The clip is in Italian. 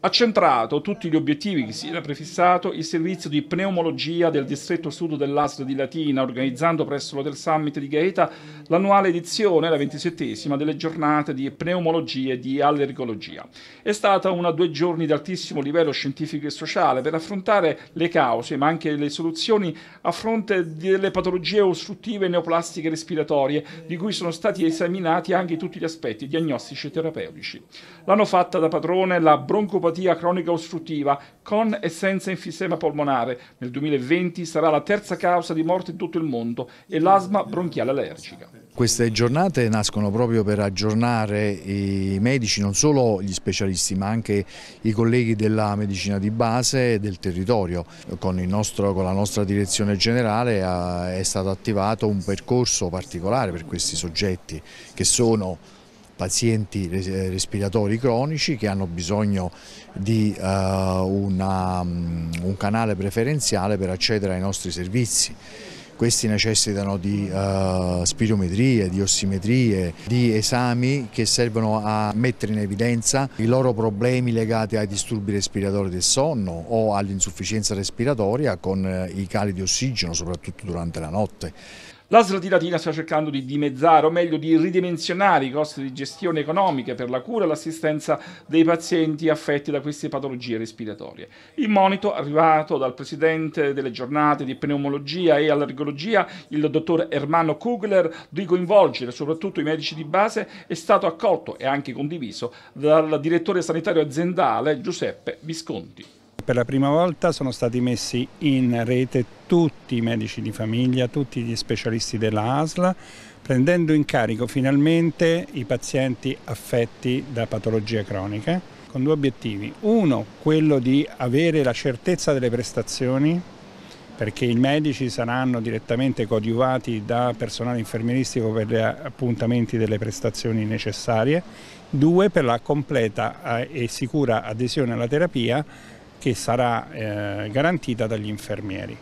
Ha centrato tutti gli obiettivi che si era prefissato il servizio di pneumologia del distretto sud dell'Asla di Latina, organizzando presso l'Hotel Summit di Gaeta l'annuale edizione, la ventisettesima, delle giornate di pneumologia e di allergologia. È stata una due giorni di altissimo livello scientifico e sociale per affrontare le cause, ma anche le soluzioni a fronte delle patologie ostruttive neoplastiche respiratorie, di cui sono stati esaminati anche tutti gli aspetti diagnostici e terapeutici. L'hanno fatta da padrone la broncopatia cronica ostruttiva con e senza enfisema polmonare. Nel 2020 sarà la terza causa di morte in tutto il mondo e l'asma bronchiale allergica. Queste giornate nascono proprio per aggiornare i medici, non solo gli specialisti ma anche i colleghi della medicina di base e del territorio. Con, nostro, con la nostra direzione generale è stato attivato un percorso particolare per questi soggetti che sono pazienti respiratori cronici che hanno bisogno di uh, una, un canale preferenziale per accedere ai nostri servizi. Questi necessitano di uh, spirometrie, di ossimetrie, di esami che servono a mettere in evidenza i loro problemi legati ai disturbi respiratori del sonno o all'insufficienza respiratoria con uh, i cali di ossigeno, soprattutto durante la notte. L'ASL di Latina sta cercando di dimezzare, o meglio di ridimensionare i costi di gestione economica per la cura e l'assistenza dei pazienti affetti da queste patologie respiratorie. Il monito, arrivato dal presidente delle giornate di pneumologia e allergologia, il dottor Ermanno Kugler, di coinvolgere soprattutto i medici di base, è stato accolto e anche condiviso dal direttore sanitario aziendale Giuseppe Visconti. Per la prima volta sono stati messi in rete tutti i medici di famiglia, tutti gli specialisti della ASLA, prendendo in carico finalmente i pazienti affetti da patologie croniche, con due obiettivi. Uno, quello di avere la certezza delle prestazioni, perché i medici saranno direttamente coadiuvati da personale infermieristico per gli appuntamenti delle prestazioni necessarie. Due, per la completa eh, e sicura adesione alla terapia che sarà eh, garantita dagli infermieri.